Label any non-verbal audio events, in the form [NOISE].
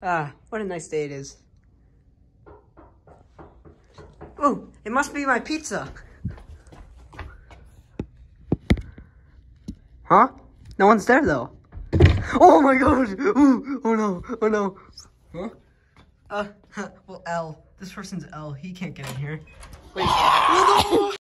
Ah, what a nice day it is. Oh, it must be my pizza. Huh? No one's there though. Oh my god! Ooh, oh no! Oh no! Huh? Uh, [LAUGHS] well, L. This person's L. He can't get in here. Wait.